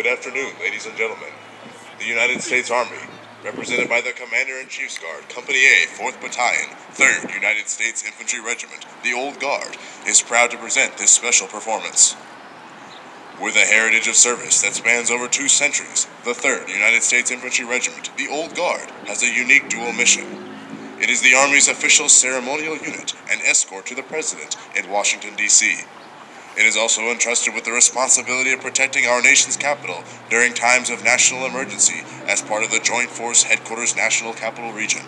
Good afternoon, ladies and gentlemen. The United States Army, represented by the Commander-in-Chief's Guard, Company A, 4th Battalion, 3rd United States Infantry Regiment, the Old Guard, is proud to present this special performance. With a heritage of service that spans over two centuries, the 3rd United States Infantry Regiment, the Old Guard, has a unique dual mission. It is the Army's official ceremonial unit and escort to the President in Washington, D.C. It is also entrusted with the responsibility of protecting our nation's capital during times of national emergency as part of the Joint Force Headquarters National Capital Region.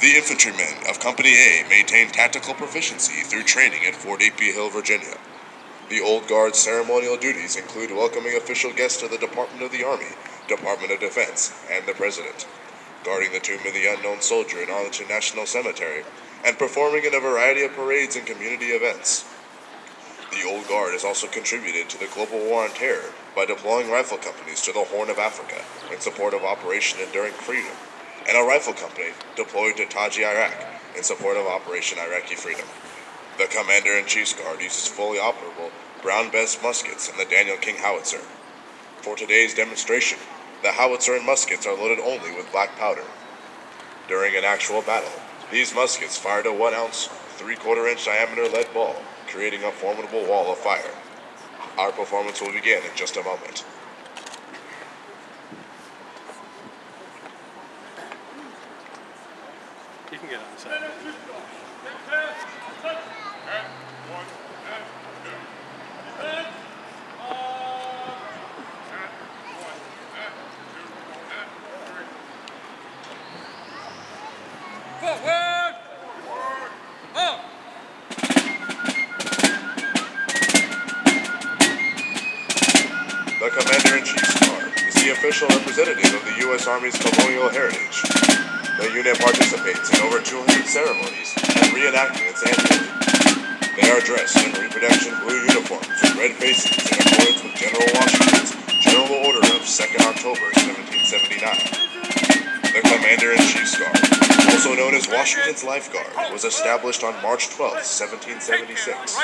The infantrymen of Company A maintain tactical proficiency through training at Fort A.P. Hill, Virginia. The Old Guard's ceremonial duties include welcoming official guests to the Department of the Army, Department of Defense, and the President, guarding the tomb of the unknown soldier in Arlington National Cemetery, and performing in a variety of parades and community events. The Old Guard has also contributed to the global war on terror by deploying rifle companies to the Horn of Africa in support of Operation Enduring Freedom, and a rifle company deployed to Taji, Iraq in support of Operation Iraqi Freedom. The Commander in Chief's Guard uses fully operable Brown Bess muskets and the Daniel King howitzer. For today's demonstration, the howitzer and muskets are loaded only with black powder. During an actual battle, these muskets fired a 1 ounce, 3 quarter inch diameter lead ball creating a formidable wall of fire. Our performance will begin in just a moment. You can get on the side. They are dressed in reproduction blue uniforms with red faces in accordance with General Washington's General Order of 2nd October 1779. The Commander-in-Chief's Guard, also known as Washington's Life Guard, was established on March 12, 1776.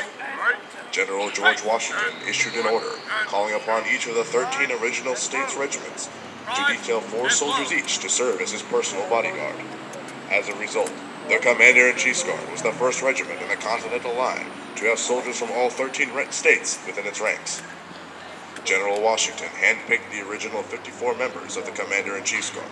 General George Washington issued an order calling upon each of the 13 original states regiments to detail four soldiers each to serve as his personal bodyguard. As a result, the Commander-in-Chief's Guard was the first regiment in the Continental Line to have soldiers from all 13 states within its ranks. General Washington handpicked the original 54 members of the Commander-in-Chief's Guard.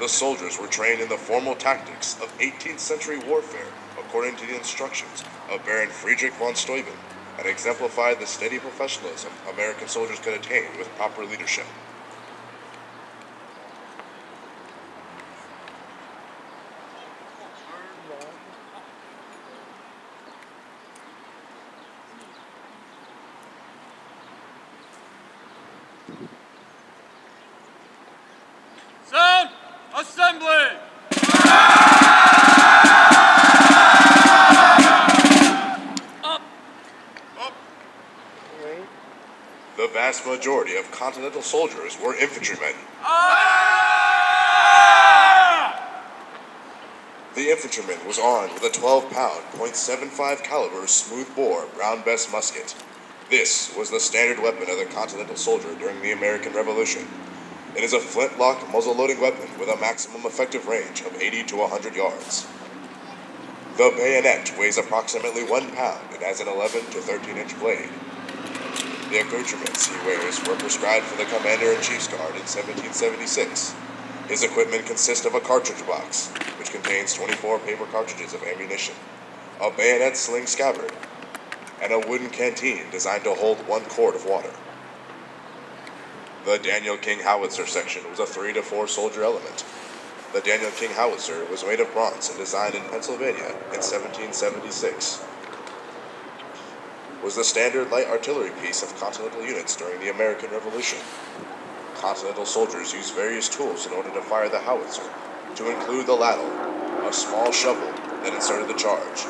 The soldiers were trained in the formal tactics of 18th century warfare according to the instructions of Baron Friedrich von Steuben and exemplified the steady professionalism American soldiers could attain with proper leadership. Majority of Continental soldiers were infantrymen. The infantryman was armed with a 12-pound .75 caliber smooth-bore Brown Bess musket. This was the standard weapon of the Continental soldier during the American Revolution. It is a flintlock muzzle-loading weapon with a maximum effective range of 80 to 100 yards. The bayonet weighs approximately one pound and has an 11 to 13 inch blade. The accoutrements he wears were prescribed for the Commander-in-Chief's Guard in 1776. His equipment consists of a cartridge box, which contains 24 paper cartridges of ammunition, a bayonet sling scabbard, and a wooden canteen designed to hold one quart of water. The Daniel King Howitzer section was a three to four soldier element. The Daniel King Howitzer was made of bronze and designed in Pennsylvania in 1776. Was the standard light artillery piece of Continental units during the American Revolution. Continental soldiers used various tools in order to fire the howitzer, to include the ladle, a small shovel that inserted the charge,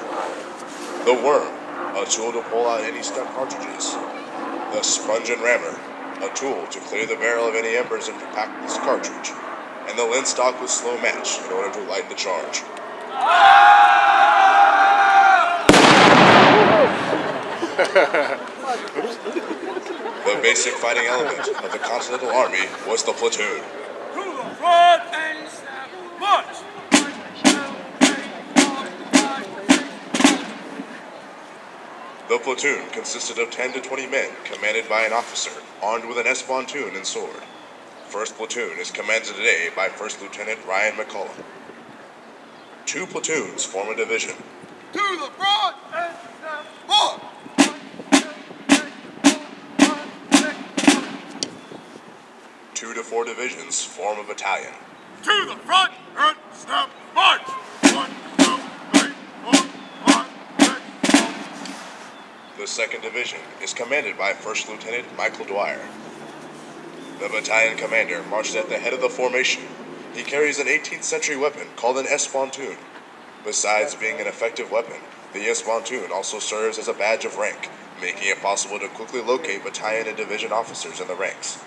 the worm, a tool to pull out any stuck cartridges, the sponge and rammer, a tool to clear the barrel of any embers and pack this cartridge, and the linstock with slow match in order to light the charge. The basic fighting element of the Continental Army was the platoon. And snap. March. The platoon consisted of 10 to 20 men commanded by an officer armed with an espontoon and sword. First platoon is commanded today by First Lieutenant Ryan McCullum. Two platoons form a division. To the front four divisions form a battalion. To the front and snap. March. One, two, three, four, five, six, seven. The second division is commanded by First Lieutenant Michael Dwyer. The battalion commander marches at the head of the formation. He carries an 18th century weapon called an espontoon. Besides being an effective weapon, the espontoon also serves as a badge of rank, making it possible to quickly locate battalion and division officers in the ranks.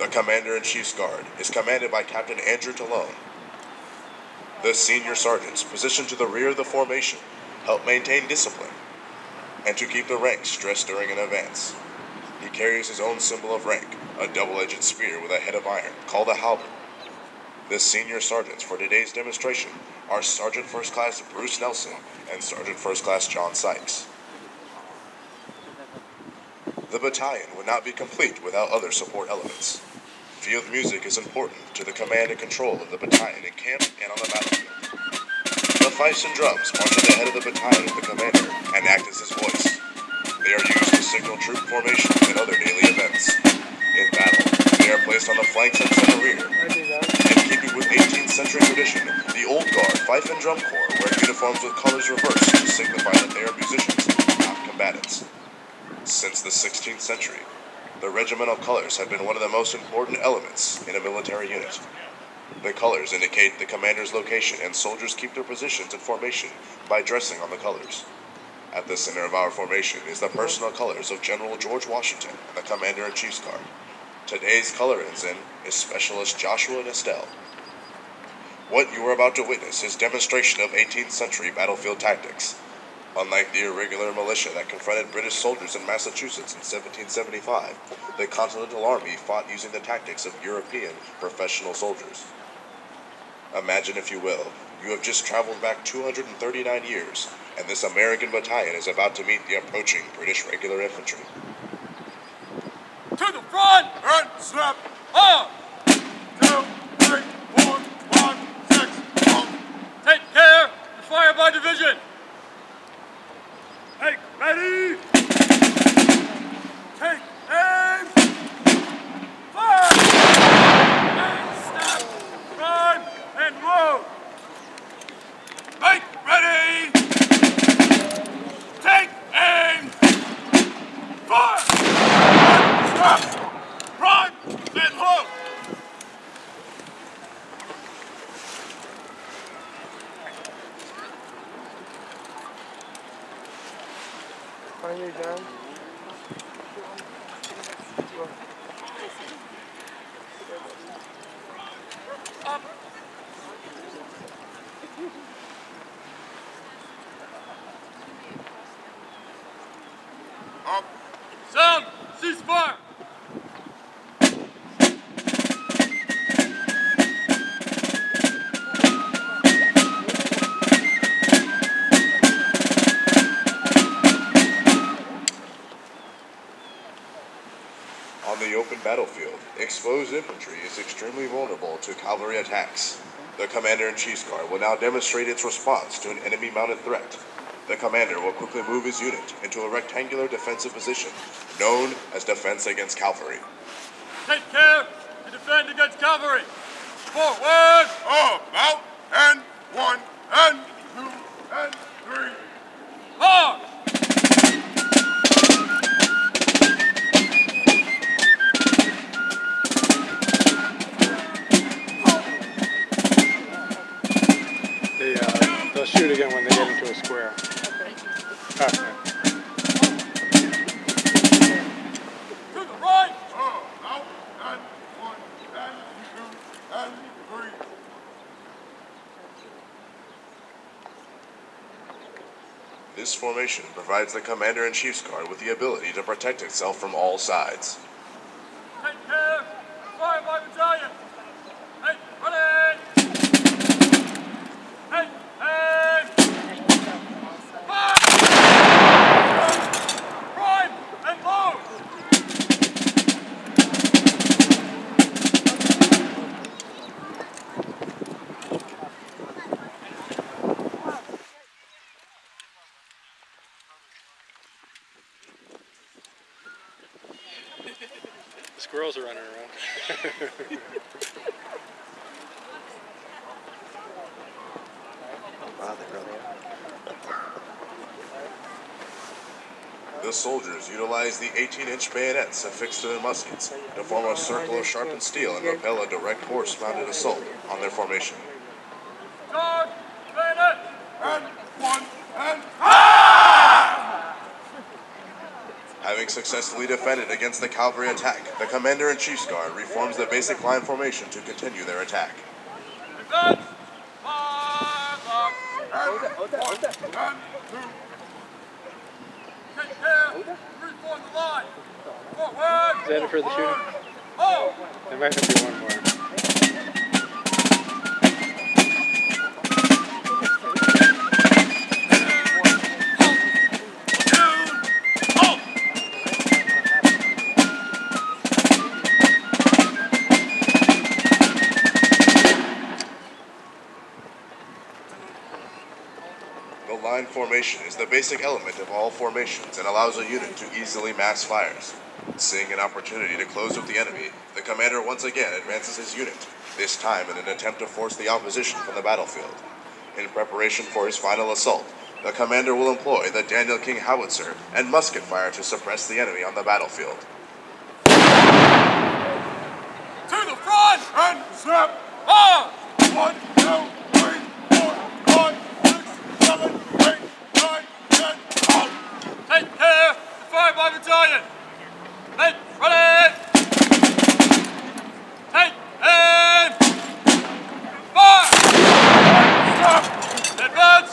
The commander in chief's guard is commanded by Captain Andrew Talone. The senior sergeants, positioned to the rear of the formation, help maintain discipline and to keep the ranks dressed during an advance. He carries his own symbol of rank, a double-edged spear with a head of iron, called a halberd. The senior sergeants for today's demonstration are Sergeant First Class Bruce Nelson and Sergeant First Class John Sykes. The battalion would not be complete without other support elements. Field music is important to the command and control of the battalion in camp and on the battlefield. The fifes and drums march at the head of the battalion with the commander and act as his voice. They are used to signal troop formations and other daily events. In battle, they are placed on the flanks and center rear. In keeping with 18th century tradition, the Old Guard fife and drum corps wear uniforms with colors reversed to signify that they are musicians, not combatants. Since the 16th century, the regimental colors have been one of the most important elements in a military unit. The colors indicate the commander's location, and soldiers keep their positions and formation by dressing on the colors. At the center of our formation is the personal colors of General George Washington and the Commander in Chief's Guard. Today's color ensign is Specialist Joshua Nestel. What you are about to witness is demonstration of 18th century battlefield tactics. Unlike the irregular militia that confronted British soldiers in Massachusetts in 1775, the Continental Army fought using the tactics of European professional soldiers. Imagine, if you will, you have just traveled back 239 years, and this American battalion is about to meet the approaching British regular infantry. To the front and snap. On. Two, three, four, five, six, seven. Take care and fire by division. Take ready. Take aim. Fire. And snap. Run and move. Make ready. Take aim. Fire. And snap. Run and move. Find your gun. Sound. Cease fire. On the open battlefield, exposed infantry is extremely vulnerable to cavalry attacks. The Commander in Chief's Guard will now demonstrate its response to an enemy mounted threat. The commander will quickly move his unit into a rectangular defensive position known as defense against cavalry. Take care to defend against cavalry. Forward. Up, out, and one, and two, and three. March. They, uh, they'll shoot again when they get into a square. This formation provides the Commander in Chief's Guard with the ability to protect itself from all sides. The soldiers utilize the 18-inch bayonets affixed to their muskets to form a circle of sharpened steel and repel a direct horse-mounted assault on their formation. Charge! Bayonet! and one, and Having successfully defended against the cavalry attack, the Commander-in-Chief's Guard reforms the basic line formation to continue their attack. Advance! Five up! and two. Take care! Reform the line! Forward! Is that it for the shooting? Hold! There might have be one more. Basic element of all formations and allows a unit to easily mass fires. Seeing an opportunity to close with the enemy, the commander once again advances his unit, this time in an attempt to force the opposition from the battlefield. In preparation for his final assault, the commander will employ the Daniel King howitzer and musket fire to suppress the enemy on the battlefield. To the front! And snap! On! 5 battalion. Men, ready! Take aim! Fire! Stop! Advance!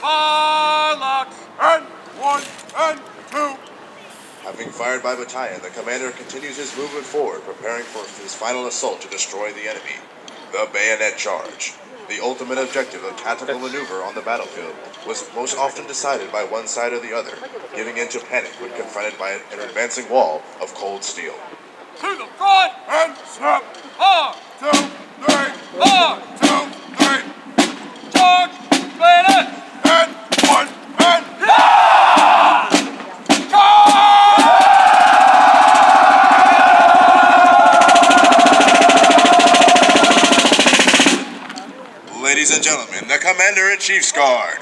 Fire locks! And one and two. Having fired by battalion, the commander continues his movement forward, preparing for his final assault to destroy the enemy. The bayonet charge. The ultimate objective of tactical maneuver on the battlefield was most often decided by one side or the other, giving in to panic when confronted by an advancing wall of cold steel. To the front! And snap! On! Two, three, On! two, three, Charge! Bayonet! and one, and Ladies and gentlemen, the Commander-in-Chief's Guard.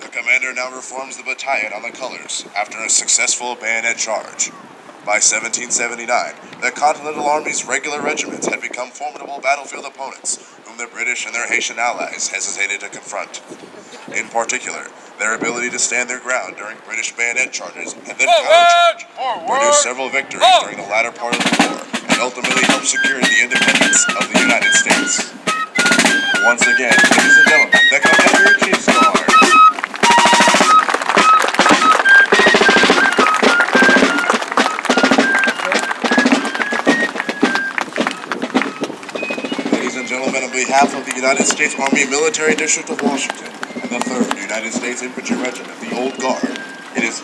The commander now reforms the battalion on the colors after a successful bayonet charge. By 1779, the Continental Army's regular regiments had become formidable battlefield opponents whom the British and their Hessian allies hesitated to confront. In particular, their ability to stand their ground during British bayonet charges and then countercharge produced several victories during the latter part of the war and ultimately helped secure the independence of the United States. Once again, ladies and gentlemen, the Commander-in-Chief's United States Army Military District of Washington and the 3rd United States Infantry Regiment, the Old Guard, it is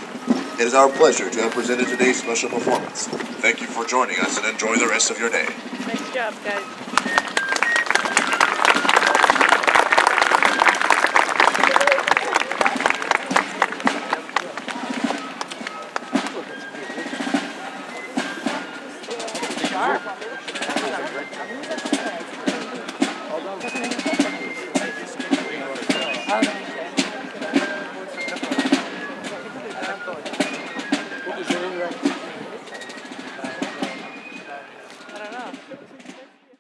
it is our pleasure to have presented today's special performance. Thank you for joining us and enjoy the rest of your day. Nice job, guys.